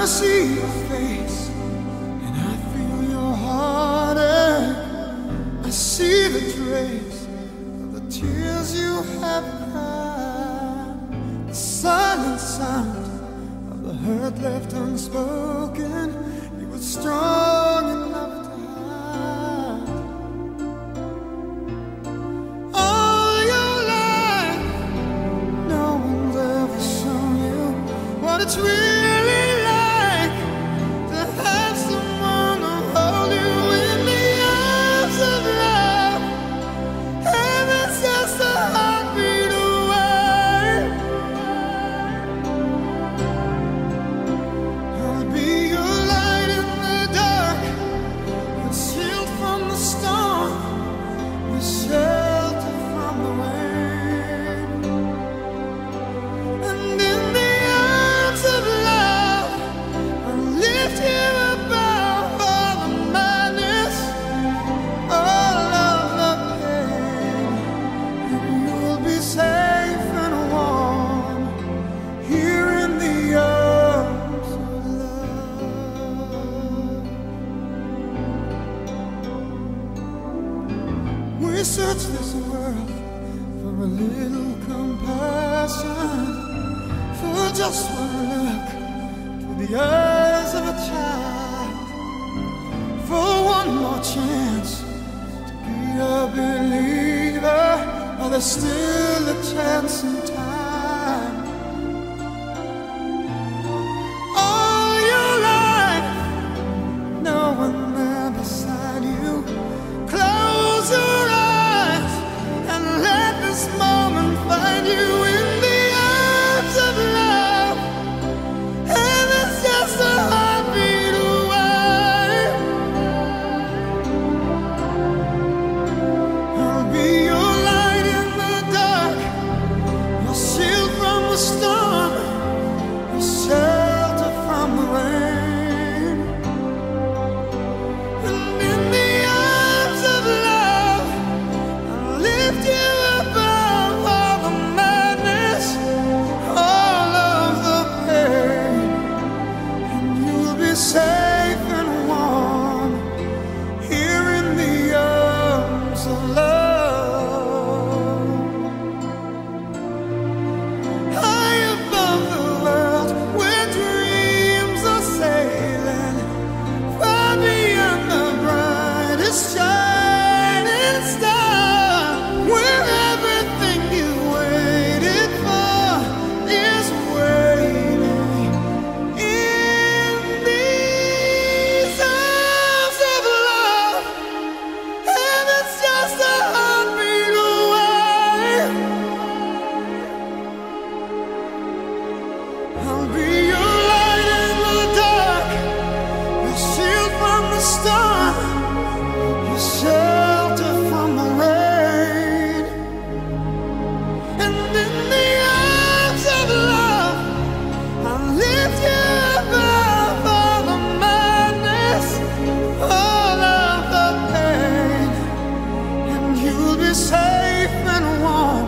I see your face and I feel your heartache. I see the trace of the tears you have cried, the silent sound of the hurt left unspoken. You were strong enough to hide. All your life, no one's ever shown you what it's real. search this world for a little compassion, for just one look to the eyes of a child, for one more chance to be a believer. Are there still a chance in time? safe and warm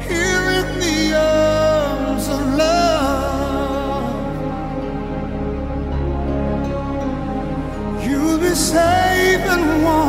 here in the arms of love. You'll be safe and warm.